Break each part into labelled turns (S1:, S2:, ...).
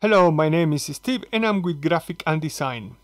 S1: Hello, my name is Steve and I'm with Graphic and Design.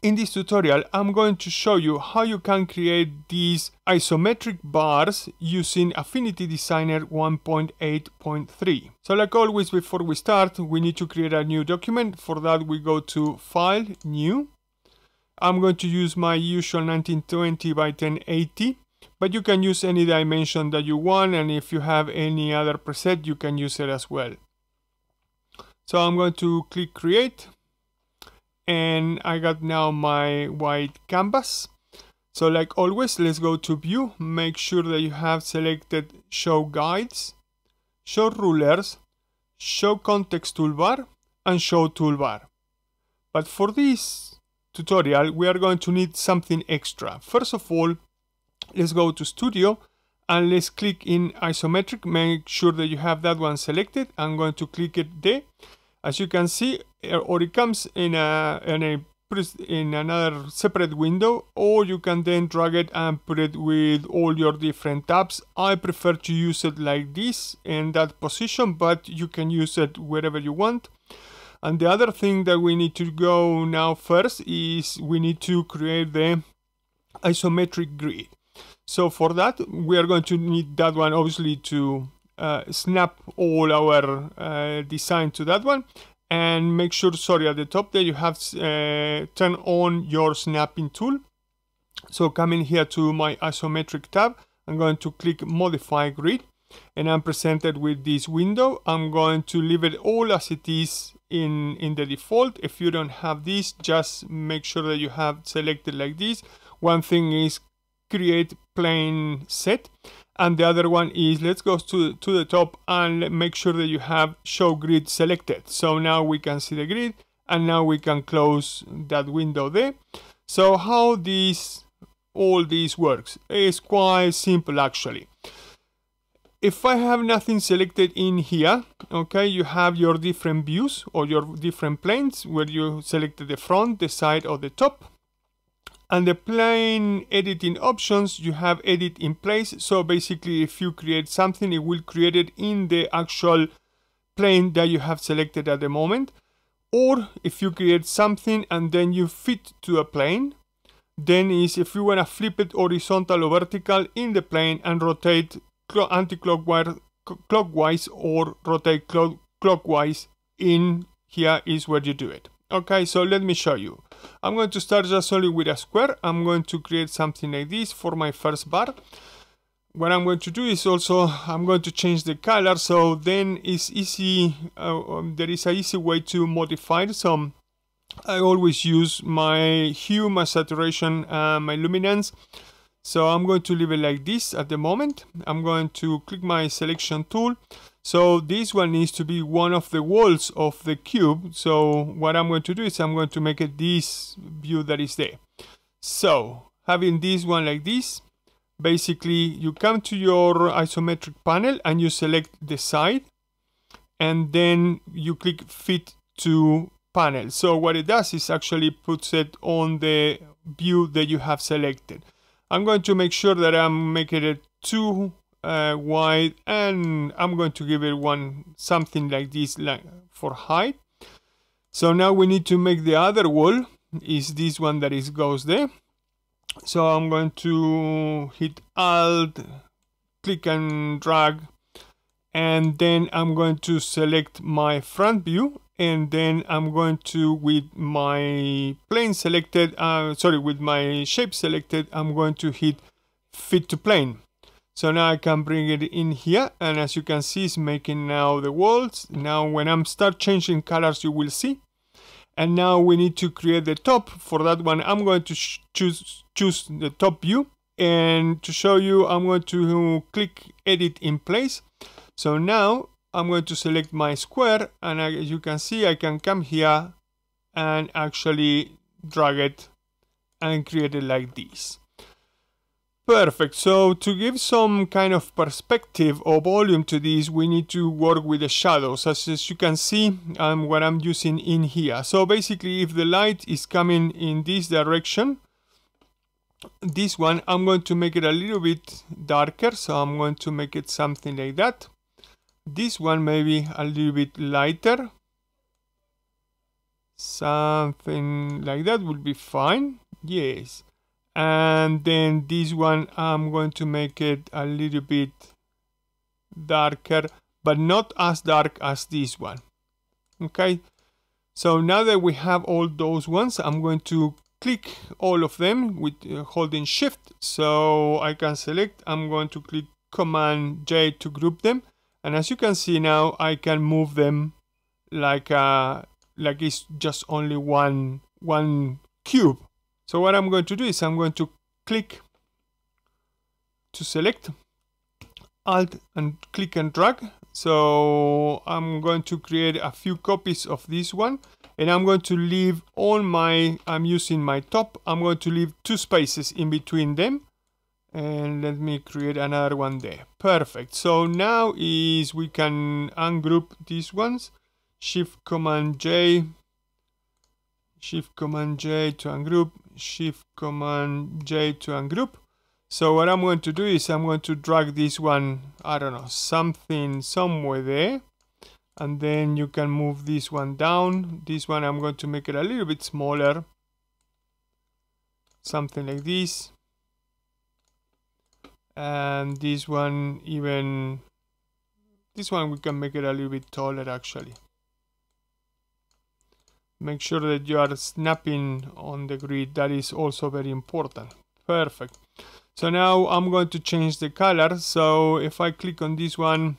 S1: In this tutorial, I'm going to show you how you can create these isometric bars using Affinity Designer 1.8.3. So like always, before we start, we need to create a new document. For that, we go to File, New. I'm going to use my usual 1920 by 1080, but you can use any dimension that you want, and if you have any other preset, you can use it as well. So I'm going to click create and I got now my white canvas. So like always, let's go to view, make sure that you have selected show guides, show rulers, show context toolbar and show toolbar. But for this tutorial, we are going to need something extra. First of all, let's go to studio and let's click in isometric. Make sure that you have that one selected. I'm going to click it there. As you can see uh, or it comes in a in a in another separate window or you can then drag it and put it with all your different tabs. I prefer to use it like this in that position but you can use it wherever you want. And the other thing that we need to go now first is we need to create the isometric grid so for that, we are going to need that one obviously to uh, snap all our uh, design to that one and make sure, sorry, at the top there you have uh, turn on your snapping tool. So coming here to my isometric tab, I'm going to click modify grid and I'm presented with this window. I'm going to leave it all as it is in, in the default. If you don't have this, just make sure that you have selected like this. One thing is create plane set. And the other one is let's go to, to the top and make sure that you have show grid selected. So now we can see the grid and now we can close that window there. So how this all this works? Is quite simple actually. If I have nothing selected in here, okay, you have your different views or your different planes where you selected the front, the side or the top and the plane editing options you have edit in place. So basically if you create something it will create it in the actual plane that you have selected at the moment. Or if you create something and then you fit to a plane then is if you want to flip it horizontal or vertical in the plane and rotate anti-clockwise clockwise or rotate clockwise in here is where you do it. Okay so let me show you I'm going to start just only with a square. I'm going to create something like this for my first bar. What I'm going to do is also, I'm going to change the color, so then it's easy, uh, um, there is a easy way to modify it. So I always use my hue, my saturation, uh, my luminance. So I'm going to leave it like this at the moment. I'm going to click my selection tool so this one needs to be one of the walls of the cube. So what I'm going to do is I'm going to make it this view that is there. So having this one like this, basically you come to your isometric panel and you select the side and then you click fit to plane. So what it does is actually puts it on the view that you have selected. I'm going to make sure that I'm making it two uh, wide and I'm going to give it one something like this like for height. So now we need to make the other wall is this one that is goes there. So I'm going to hit alt click and drag and then I'm going to select my front view and then I'm going to with my plane selected uh, sorry with my shape selected I'm going to hit fit to plane so now I can bring it in here and as you can see it's making now the walls. Now when I'm start changing colors you will see. And now we need to create the top. For that one I'm going to choose, choose the top view and to show you I'm going to click edit in place. So now I'm going to select my square and as you can see I can come here and actually drag it and create it like this. Perfect. So to give some kind of perspective or volume to this, we need to work with the shadows. As, you can see, um, what I'm using in here. So basically, if the light is coming in this direction, this one, I'm going to make it a little bit darker. So I'm going to make it something like that. This one maybe a little bit lighter. something like that would be fine yes and then this one I'm going to make it a little bit darker but not as dark as this one. Okay? So now that we have all those ones I'm going to click all of them with uh, holding shift. So I can select I'm going to click command J to group them. And as you can see now I can move them like uh, like it's just only one one cube so what I'm going to do is I'm going to click to select alt and click and drag. So I'm going to create a few copies of this one and I'm going to leave all my I'm using my top. I'm going to leave two spaces in between them and let me create another one there. Perfect. So now is we can ungroup these ones. Shift command J shift command J to ungroup shift command J to ungroup. So what I'm going to do is I'm going to drag this one I don't know something somewhere there. And then you can move this one down. This one I'm going to make it a little bit smaller. Something like this. And this one even this one we can make it a little bit taller actually make sure that you are snapping on the grid. That is also very important. Perfect. So now I'm going to change the color. So if I click on this one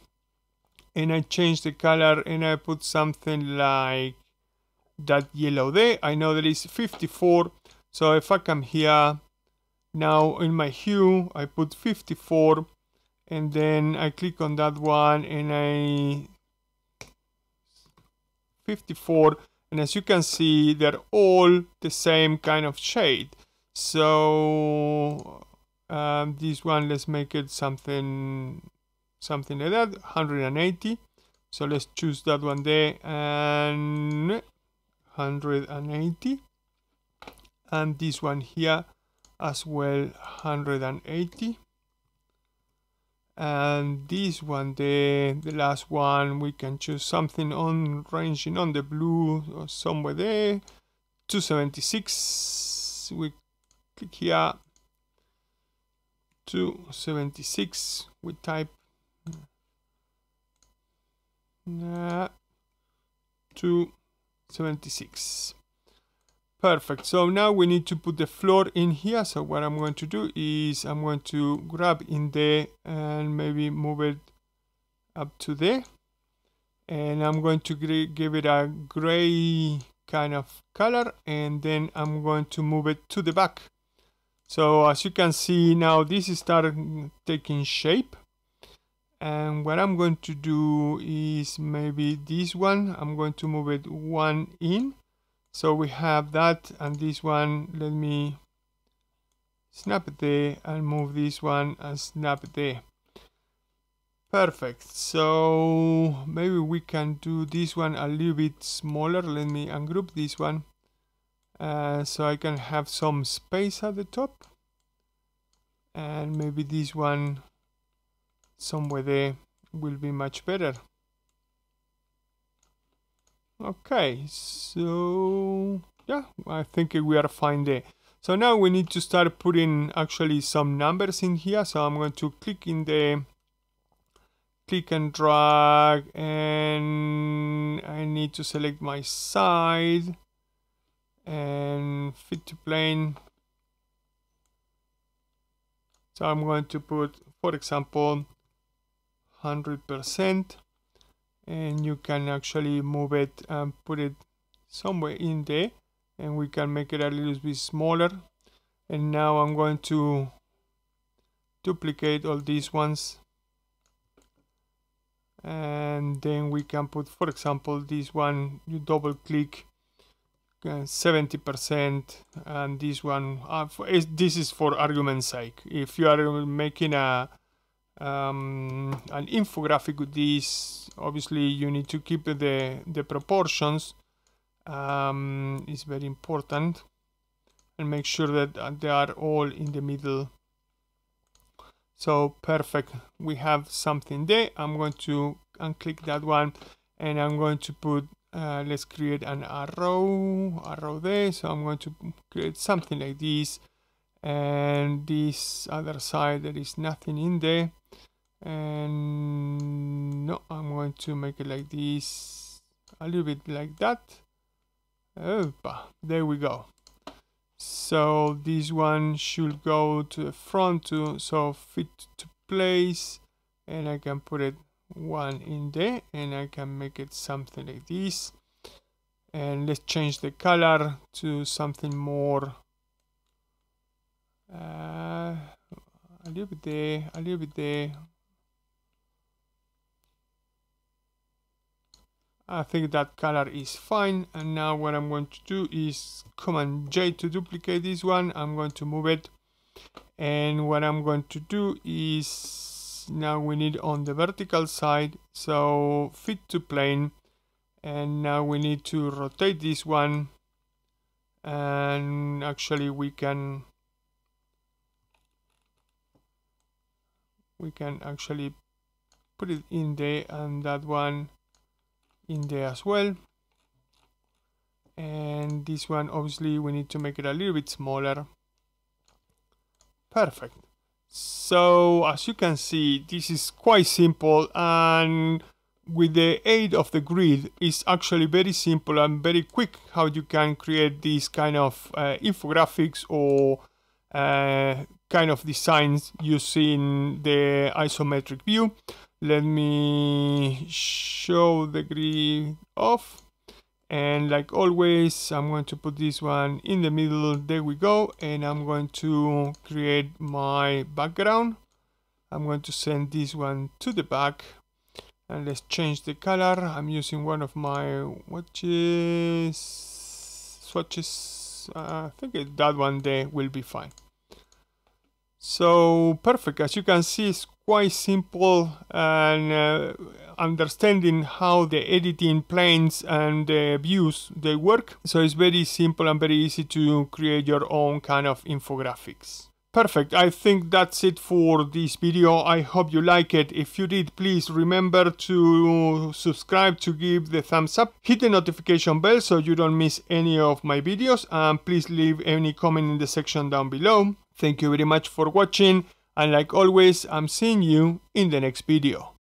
S1: and I change the color and I put something like that yellow there I know that is 54 so if I come here now in my hue I put 54 and then I click on that one and I 54 and as you can see they're all the same kind of shade. So um, this one let's make it something something like that 180 so let's choose that one there and 180 and this one here as well 180 and this one the the last one we can choose something on ranging on the blue or somewhere there. 276 we click here. 276 we type. Uh, 276 perfect. So now we need to put the floor in here. So what I'm going to do is I'm going to grab in there and maybe move it up to there. And I'm going to give it a gray kind of color and then I'm going to move it to the back. So as you can see now this is starting taking shape. And what I'm going to do is maybe this one. I'm going to move it one in so we have that and this one. Let me snap it there and move this one and snap it there. Perfect. So maybe we can do this one a little bit smaller. Let me ungroup this one uh, so I can have some space at the top. And maybe this one somewhere there will be much better Okay, so yeah, I think we are fine there. So now we need to start putting actually some numbers in here. So I'm going to click in the click and drag and I need to select my side and fit to plane. So I'm going to put, for example, 100% and you can actually move it and put it somewhere in there and we can make it a little bit smaller. And now I'm going to duplicate all these ones. And then we can put for example this one you double click 70% uh, and this one uh, this is for argument's sake. If you are making a um, an infographic with this obviously you need to keep the the proportions um, is very important and make sure that uh, they are all in the middle. So perfect. We have something there. I'm going to unclick that one and I'm going to put uh, let's create an arrow arrow there. So I'm going to create something like this and this other side there is nothing in there and no I'm going to make it like this a little bit like that. Opa, there we go. So this one should go to the front to so fit to plane. And I can put it one in there and I can make it something like this. And let's change the color to something more uh, a little bit there a little bit there I think that color is fine. And now what I'm going to do is command J to duplicate this one. I'm going to move it. And what I'm going to do is now we need on the vertical side. So fit to plane. And now we need to rotate this one. And actually we can we can actually put it in there. And that one in there as well. And this one obviously we need to make it a little bit smaller. Perfect. So as you can see this is quite simple and with the aid of the grid it's actually very simple and very quick how you can create these kind of uh, infographics or uh, kind of designs using the isometric view let me show the grid off. And like always I'm going to put this one in the middle. There we go. And I'm going to create my background. I'm going to send this one to the back. And let's change the color. I'm using one of my watches swatches. Uh, I think that one there will be fine. So perfect. As you can see it's quite simple and uh, understanding how the editing planes and the views they work so it's very simple and very easy to create your own kind of infographics Perfect, I think that's it for this video. I hope you like it. If you did, please remember to subscribe to give the thumbs up. Hit the notification bell so you don't miss any of my videos. And please leave any comment in the section down below. Thank you very much for watching and like always, I'm seeing you in the next video.